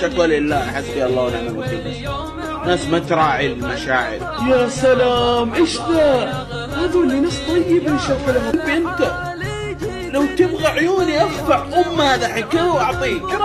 شكوى لله حسبي الله ونعم الوكيل. ناس ما تراعي المشاعر. يا سلام إيش ذا؟ هذول ناس طيبه طيبين شكلهم. أنت لو تبغى عيوني اخفع أم هذا حكايه وأعطيك. يا